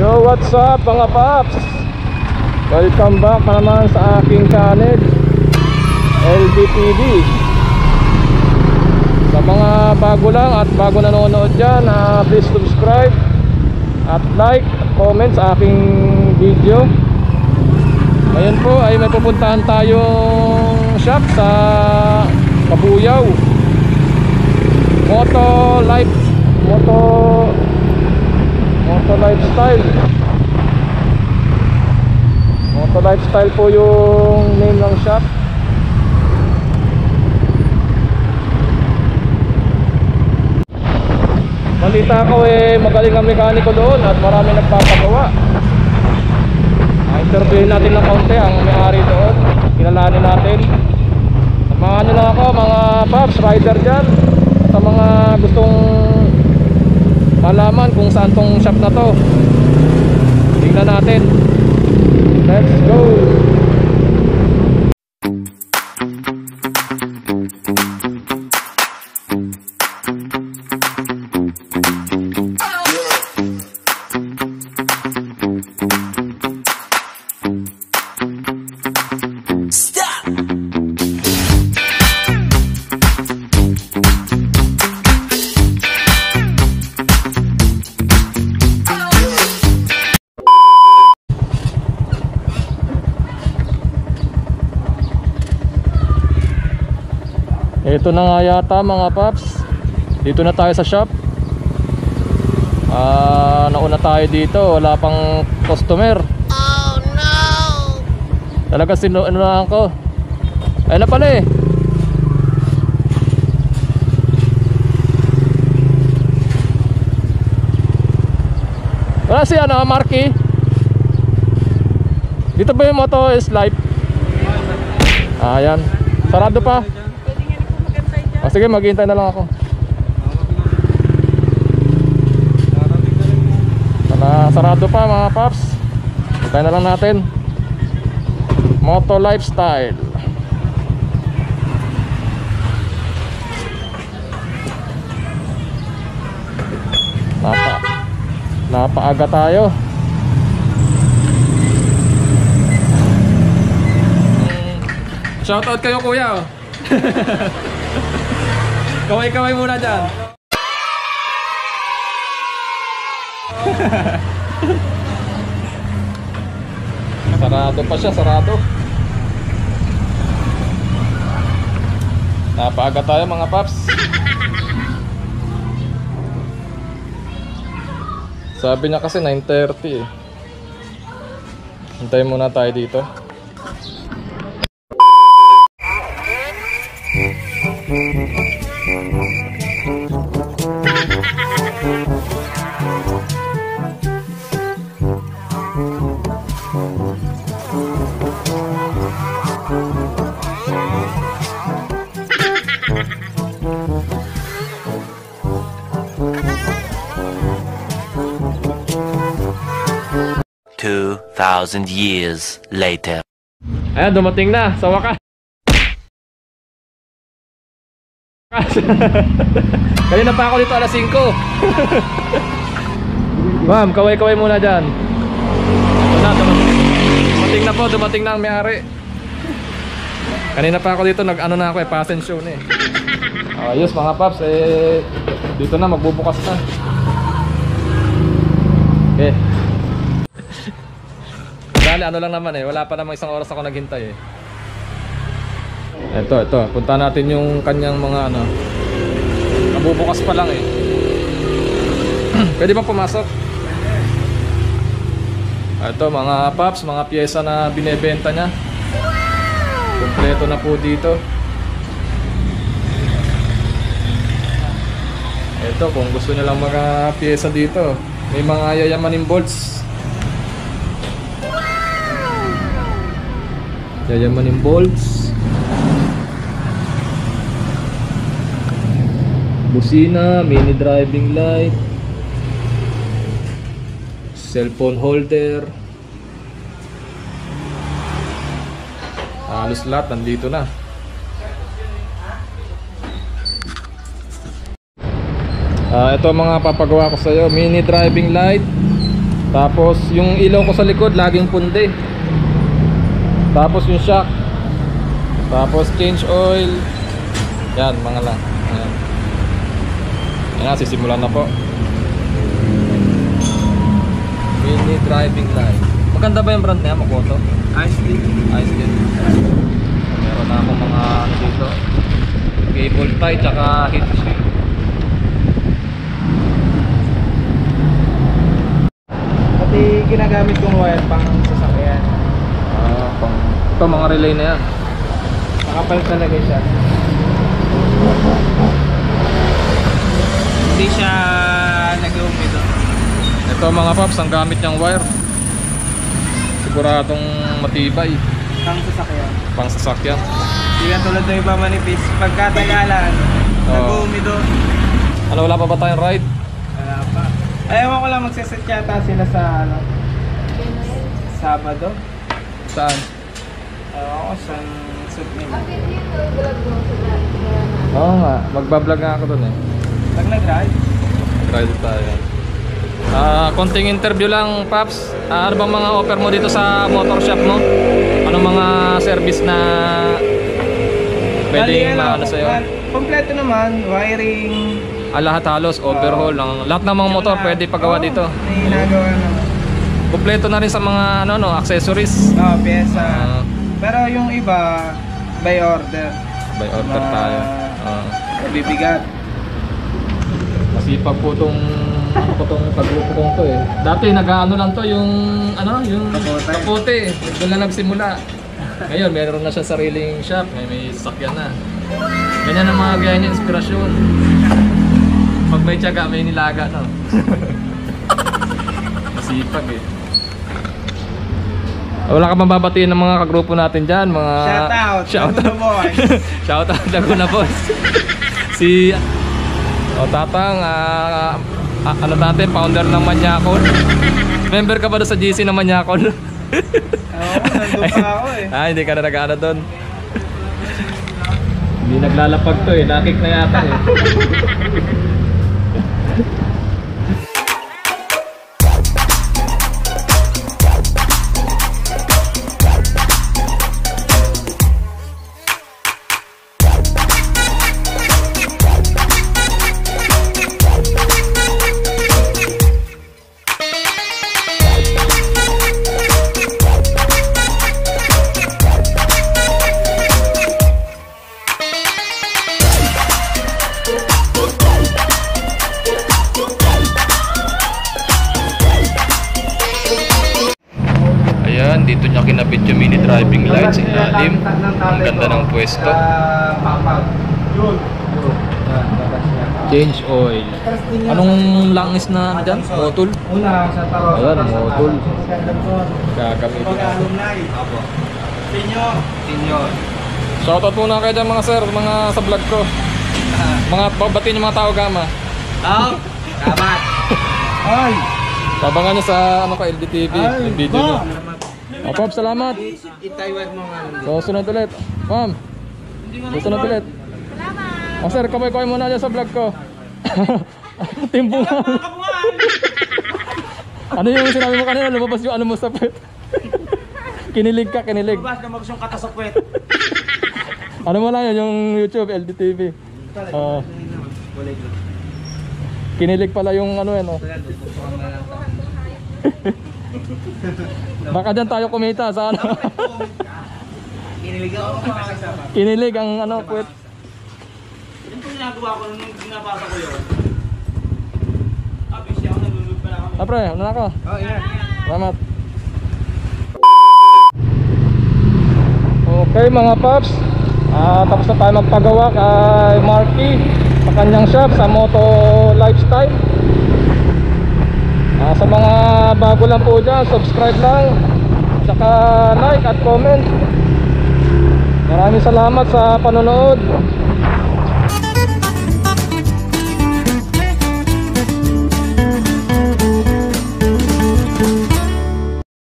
Yo, what's up mga paps? Welcome back na naman sa aking channel LBTV Sa mga bago lang at bago nanonood dyan uh, Please subscribe At like, comment sa aking video. Ngayon po ay may pupuntahan tayong shop sa Kabuyaw Moto Life Moto Moto Lifestyle. Moto Lifestyle po yung name ng shop. Malita ko eh magaling ang mekaniko doon at marami nagpapagawa. Ah, Interviewin natin ng konti ang may-ari doon. Kilalanin natin. Samahan nyo lang ako mga paps, rider dyan. Sa mga gustong malaman kung saan tong shop na to. Tingnan natin Ito na nga yata mga paps. Dito na tayo sa shop. Ah, nauna tayo dito. Wala pang customer. Oh no. Talaga sinuunahan ko. Ayun na pala eh. Wala si ano, Marky? Dito ba yung moto is live? Ah, yan. Sarado pa o sige, maghihintay na lang ako. Sana sarado pa mga paps. Hintay na lang natin. Moto Lifestyle. Napa Napaaga tayo. Shoutout kayo kuya. Kamay-kamay muna dyan. sarado pa siya, sarado. Napaaga tayo mga paps. Sabi niya kasi 9.30 eh. Hintay muna tayo dito. Mm-hmm. 2,000 years later. Ayan, dumating na. Sa wakas. Kanina pa ako dito alas 5. Ma'am, kaway-kaway muna dyan. Dumating. Dumating na po, dumating na ang may-ari. Kanina pa ako dito, nag-ano na ako eh, passen show na eh. Ayos mga paps, eh, dito na, magbubukas na. Okay. Dali, ano lang naman eh, wala pa namang isang oras ako naghintay eh. Ito, ito. Punta natin yung kanyang mga ano. Nabubukas pa lang eh. Pwede bang pumasok? Ito, mga paps, mga pyesa na binebenta niya. Kompleto na po dito. Ito, kung gusto niyo lang mga pyesa dito. May mga yayamanin bolts. Yayamanin bolts. Busina, mini driving light, cellphone holder. Halos lahat nandito na. Ah, ito mga papagawa ko sa iyo, mini driving light, Tapos yung ilaw ko sa likod laging pundi. Tapos yung shock. Tapos change oil. Yan, mga lang. Ayan. Yan na, sisimulan na po. Mini driving light. Maganda ba yung brand niya, Makoto? Ice cream. Ayos din. Meron na akong mga ano dito. Cable tie tsaka heat shield. Pati ginagamit kong wire pang sasakyan. Ah, pang ito mga relay na yan. Nakapal talaga siya. Hindi siya nag-umido. Ito mga paps, ang gamit niyang wire. Siguradong matibay. Pang sasakyan. Pang sasakyan. Hindi ka tulad ng iba manipis. Pagkatagalan, Oo. nag-umido. Ano, wala pa ba tayong ride? Wala pa. Ayaw ko lang magsaset yata sila sa ano. Sabado. Saan? Ayaw ko sa suit nila. Oo nga, magbablog nga ako dun eh. Pag nag-ride, Ride tayo. Ah, konting interview lang, Paps. Ah, ano bang mga offer mo dito sa motor shop mo? Anong mga service na pwedeng Bali, maano sa'yo? ah, Kompleto naman, wiring. Ah, lahat halos, overhaul ng lahat ng mga motor Yung pwede pagawa Oo, dito. May ginagawa naman. Kompleto na rin sa mga ano no, accessories. Oo, pyesa. Ah, Pero yung iba, by order. by order tayo. Ah, Bibigat. Masipag po tong ano tong kagrupo kong to eh. Dati nag-ano lang to yung ano, yung Kapote. kapote. Doon lang nagsimula. Ngayon, meron na siya sariling shop. May, may sasakyan na. Ganyan ang mga gaya niya, inspirasyon. Pag may tiyaga, may nilaga, no? Masipag eh. Wala ka bang babatiin ng mga kagrupo natin dyan? Mga... Shout out, Shout Laguna Boys. Shout out Laguna Boys. si o Tatang, ah, ah, ano natin, founder ng Manyakol. Member ka ba doon sa GC ng Manyakol? Oo, nandun pa ako eh. ah, hindi ka na nag-ano doon. hindi naglalapag to eh, nakik na yata eh. Kinabit yung mini driving lights sa ilalim. Ang ganda ng pwesto. Change oil. Anong langis na dyan? Motul? Una, sa taro. Ayan, po. Gagamitin natin. Sinyo. Sinyo. Shoutout muna kayo dyan mga sir, mga sa vlog ko. Mga babatiin yung mga tao gama. Tao. Dapat. Ay. Tabangan nyo sa ano ka LDTV, yung video nyo. O Pop, salamat. Itaiwan mo nga. So, sunod ulit. Ma'am, susunod ulit. Salamat. O sir, kamay-kamay muna dyan sa vlog ko. Timbungan. ano yung sinabi mo kanina? Lumabas yung ano mo sa pet. kinilig ka, kinilig. Na mag yung kata sa puwet. Ano mo lang yun, yung YouTube, LDTV. Oo. kinilig pala yung ano yan, oh. Baka dyan tayo kumita sa ano. Kinilig ako mga kasama. kinilig ang ano, puwet. Yung po ginagawa ko nung ginabasa ko yun. Ah, busy ako, nalulog pa lang ako. Ah, pre, ano na ako? Oh, yeah. Salamat. Okay mga paps, ah, tapos na tayo magpagawa kay Marky sa kanyang shop sa Moto Lifestyle. Ah, sa mga bago lang po dyan, subscribe lang, tsaka like at comment. Maraming salamat sa panonood.